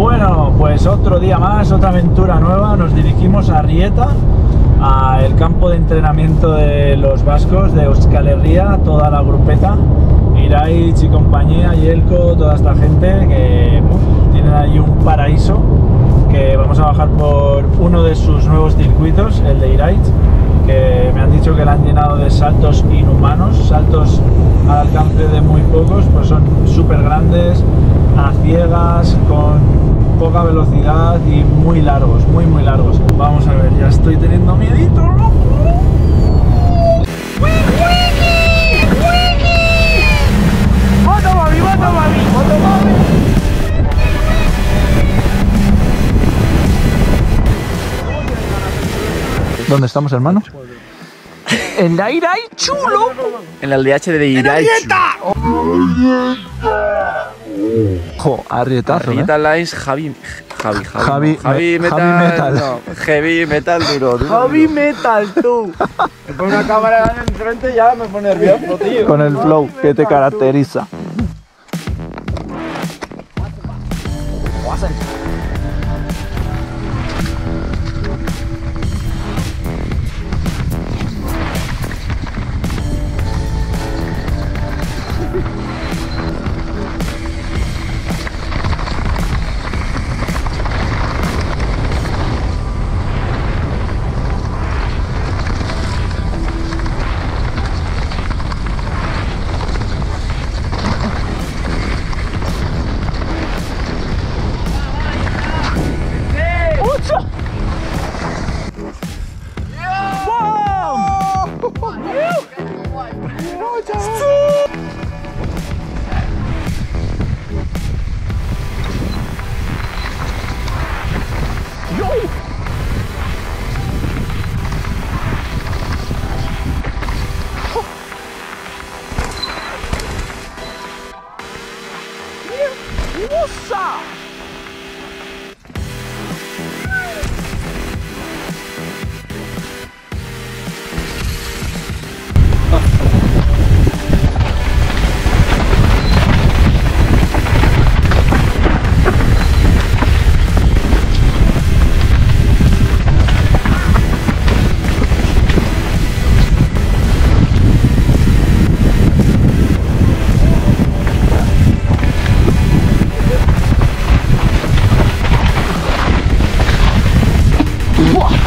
Bueno, pues otro día más, otra aventura nueva. Nos dirigimos a Rieta, al campo de entrenamiento de los vascos de Euskal Herria, toda la grupeta, Iraich y compañía, Yelko, toda esta gente que tienen ahí un paraíso. Que vamos a bajar por uno de sus nuevos circuitos, el de Iraich, dicho que lo han llenado de saltos inhumanos, saltos al alcance de muy pocos, pues son súper grandes, a ciegas, con poca velocidad y muy largos, muy muy largos. Vamos a ver, ya estoy teniendo miedito, loco. ¿Dónde estamos, hermano? En la Irai chulo. En el DH de Iraichu. Jo, arrietazo, ¿eh? Arrieta Lines, Javi. Javi, Javi. Javi- no, Javi Javi Metal. Metal. No, Heavy Metal duro. duro, Javi duro. Metal, tú. Me pone una cámara enfrente y ya me pone nervioso, tío. Con el flow que te caracteriza.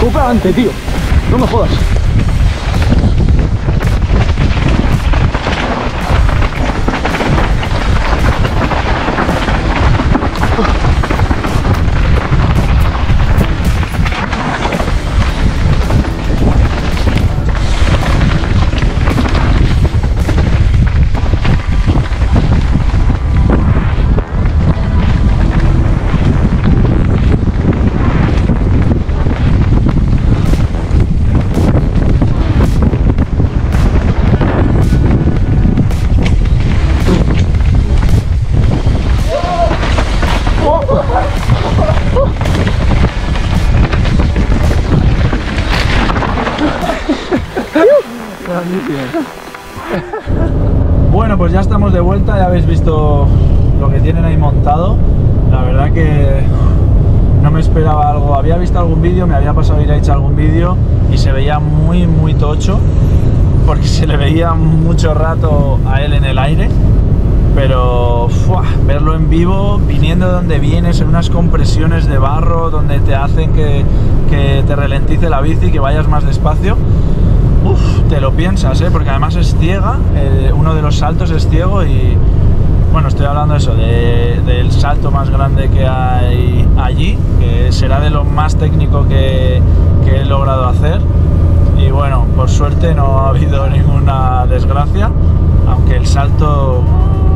¡Compra antes, tío! No me jodas. Bueno, pues ya estamos de vuelta, ya habéis visto lo que tienen ahí montado. La verdad que no me esperaba algo. Había visto algún vídeo, me había pasado ir a echar algún vídeo y se veía muy, muy tocho, porque se le veía mucho rato a él en el aire. Pero verlo en vivo, viniendo de donde vienes, en unas compresiones de barro, donde te hacen que, que te ralentice la bici, que vayas más despacio, Uf, te lo piensas, ¿eh? porque además es ciega, uno de los saltos es ciego y bueno, estoy hablando eso, de- del salto más grande que hay allí, que será de lo más técnico que, que he logrado hacer y bueno, por suerte no ha habido ninguna desgracia, aunque el salto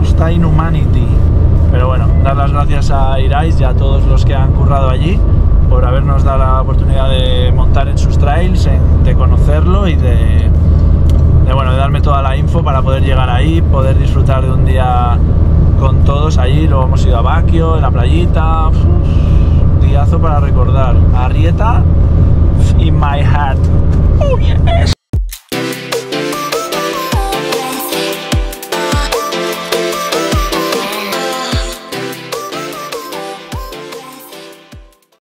está inhumanity, pero bueno, dar las gracias a Irais y a todos los que han currado allí por habernos dado la oportunidad de en sus trails, de conocerlo y de, bueno, de darme toda la info para poder llegar ahí, poder disfrutar de un día con todos allí. Luego hemos ido a Baquio, en la playita. uf, diazo para recordar. Arrieta in my heart. Oh, yes.